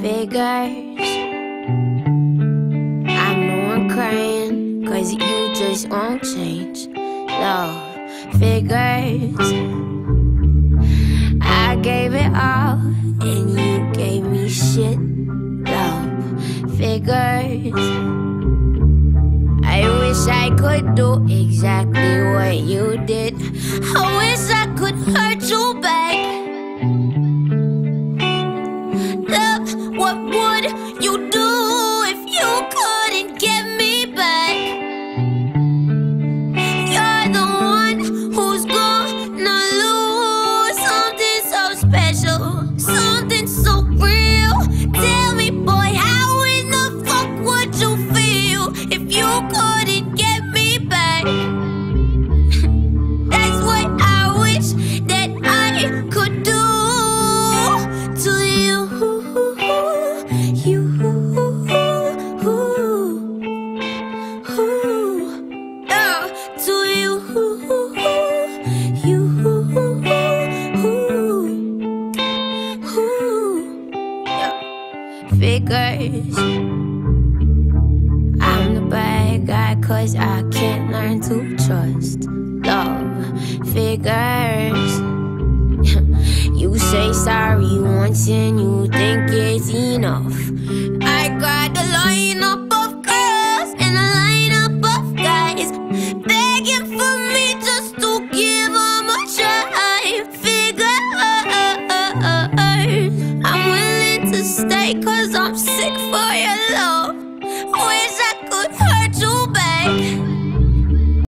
figures. I know I'm crying, cause you just won't change. Love figures. I gave it all, and you gave me shit. Love figures. I wish I could do exactly what you did. Would Figures. I'm the bad guy cause I can't learn to trust. Love figures. you say sorry once and you think it's enough. cause I'm sick for your love.